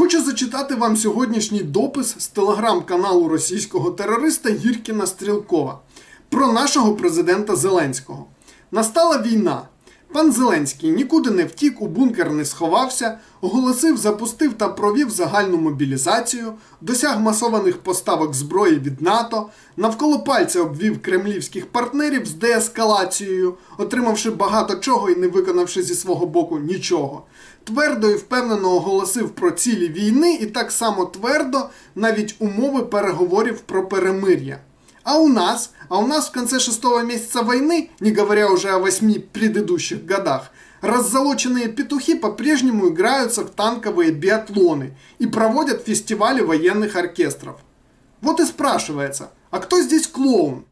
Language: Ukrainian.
Хочу зачитати вам сьогоднішній допис з телеграм-каналу російського терориста Юркіна Стрілкова про нашого президента Зеленського. Настала війна. Пан Зеленський нікуди не втік, у бункер не сховався, оголосив, запустив та провів загальну мобілізацію, досяг масованих поставок зброї від НАТО, навколо пальця обвів кремлівських партнерів з деескалацією, отримавши багато чого і не виконавши зі свого боку нічого. Твердо і впевнено оголосив про цілі війни і так само твердо навіть умови переговорів про перемир'я. А у нас, а у нас в конце шестого месяца войны, не говоря уже о восьми предыдущих годах, раззолоченные петухи по-прежнему играются в танковые биатлоны и проводят фестивали военных оркестров. Вот и спрашивается, а кто здесь клоун?